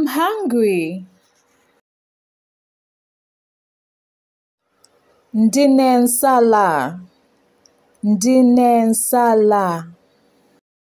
I'm hungry. Ndine nsala. Ndine nsala.